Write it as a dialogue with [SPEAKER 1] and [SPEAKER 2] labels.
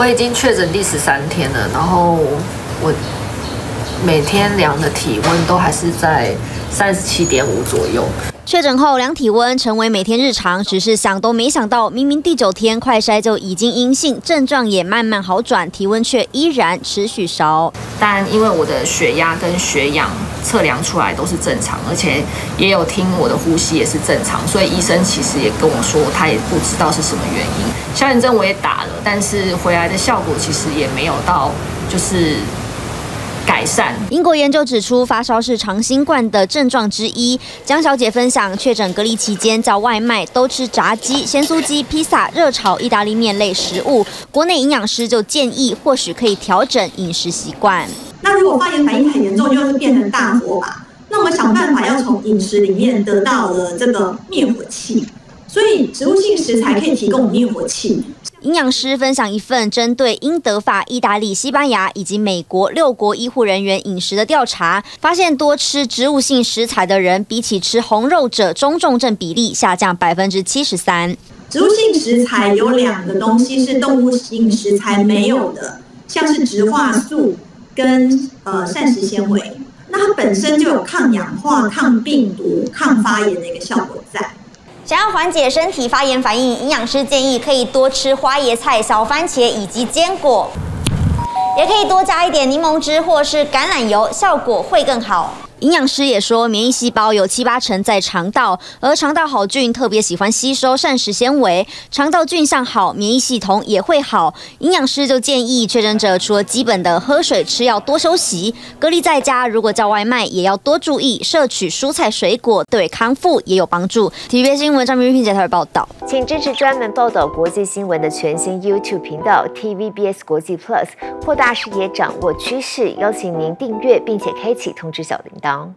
[SPEAKER 1] 我已经确诊第十三天了，然后我每天量的体温都还是在三十七点五左右。
[SPEAKER 2] 确诊后量体温成为每天日常，只是想都没想到，明明第九天快筛就已经阴性，症状也慢慢好转，体温却依然持续烧。
[SPEAKER 1] 但因为我的血压跟血氧测量出来都是正常，而且也有听我的呼吸也是正常，所以医生其实也跟我说，他也不知道是什么原因。消炎针我也打了，但是回来的效果其实也没有到就是。改善。
[SPEAKER 2] 英国研究指出，发烧是长新冠的症状之一。江小姐分享，确诊隔离期间叫外卖都吃炸鸡、鲜酥鸡、披萨、热炒、意大利面类食物。国内营养师就建议，或许可以调整饮食习惯。
[SPEAKER 3] 那如果发炎反应很严重，就会变成大火吧？那我们想办法要从饮食里面得到了这个灭火器。所以植物性食材可以提供灭火器。
[SPEAKER 2] 营养师分享一份针对英、德、法、意大利、西班牙以及美国六国医护人员饮食的调查，发现多吃植物性食材的人，比起吃红肉者，中重症比例下降百分之七十三。
[SPEAKER 3] 植物性食材有两个东西是动物性食材没有的，像是植化素跟呃膳食纤维，那它本身就有抗氧化、抗病毒、抗发炎的一个效果在。
[SPEAKER 2] 想要缓解身体发炎反应，营养师建议可以多吃花椰菜、小番茄以及坚果，也可以多加一点柠檬汁或是橄榄油，效果会更好。营养师也说，免疫细胞有七八成在肠道，而肠道好菌特别喜欢吸收膳食纤维，肠道菌相好，免疫系统也会好。营养师就建议确诊者除了基本的喝水、吃药、多休息，隔离在家，如果叫外卖也要多注意摄取蔬菜水果，对康复也有帮助。TVB 新闻张明玉、平台报道，
[SPEAKER 4] 请支持专门报道国际新闻的全新 YouTube 频道 TVBS 国际 Plus，扩大视野，掌握趋势。邀请您订阅并且开启通知小铃铛。昂